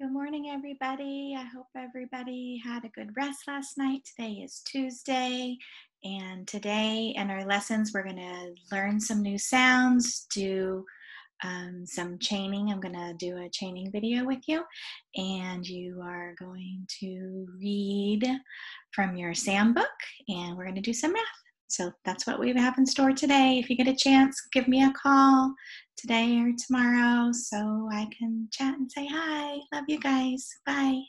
Good morning, everybody. I hope everybody had a good rest last night. Today is Tuesday, and today in our lessons, we're going to learn some new sounds, do um, some chaining. I'm going to do a chaining video with you, and you are going to read from your SAM book, and we're going to do some math. So that's what we have in store today. If you get a chance, give me a call today or tomorrow so I can chat and say hi. Love you guys. Bye.